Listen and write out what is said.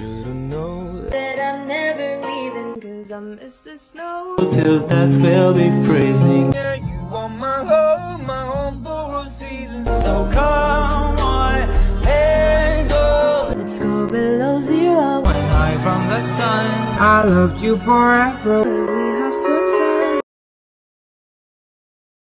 should've known that I'm never leaving. Cause I miss the snow. Till death will be freezing. Yeah, you are my home, my home for a season. So come on, let go Let's go below zero. When high from the sun. I loved you forever. We have some